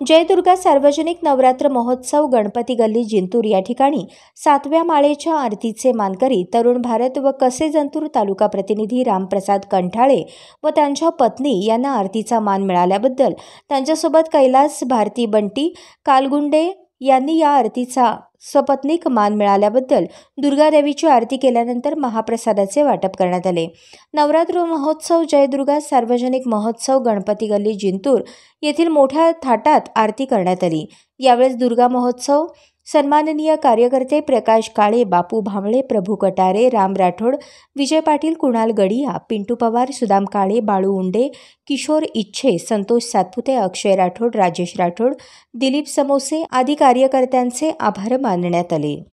जयदुर्गा सार्वजनिक नवरात्र महोत्सव गणपती गल्ली जिंतूर या ठिकाणी सातव्या माळेच्या आरतीचे मानकरी तरुण भारत व कसे जंतूर तालुका प्रतिनिधी रामप्रसाद कंठाळे व त्यांच्या पत्नी यांना आरतीचा मान मिळाल्याबद्दल त्यांच्यासोबत कैलास भारती बंटी कालगुंडे यांनी या आरतीचा सपत्नीक मान मिळाल्याबद्दल दुर्गादेवीची आरती केल्यानंतर महाप्रसादाचे वाटप करण्यात आले. नवरात्र महोत्सव जयदुर्गा सार्वजनिक महोत्सव गणपती गल्ली जिंतूर येथील मोठ्या थाटात आरती करण्यात आली. यावेळेस दुर्गा महोत्सव सन्माननीय कार्यकर्ते प्रकाश काळे बापू भांबळे प्रभू कटारे राम राठोड विजय पाटील कुणाल गडिया पिंटू पवार सुदाम काळे बाळू उंडे किशोर इच्छे संतोष सातपुते अक्षय राठोड राजेश राठोड दिलीप समोसे आदी कार्यकर्त्यांचे आभार मानण्यात आले.